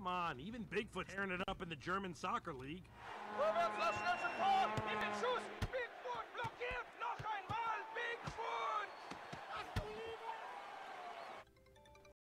Come on, even Bigfoot's tearing it up in the German soccer league.